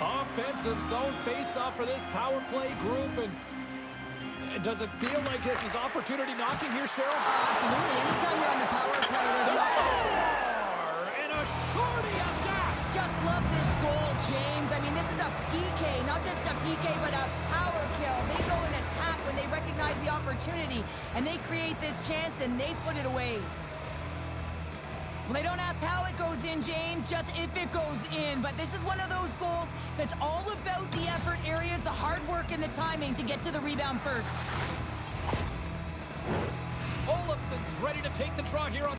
Offensive zone face-off for this power play group, and does it feel like this is opportunity knocking here, Cheryl? Oh, absolutely. Anytime you're on the power play, there's The a... score! And a shorty of that! Just love this goal, James. I mean, this is a PK, not just a PK, but a power kill. They go and attack when they recognize the opportunity, and they create this chance, and they put it away. Well, they don't ask how it goes in, James, just if it goes in. But this is one of those goals that's all about the effort areas, the hard work, and the timing to get to the rebound first. Olofsson's ready to take the draw here on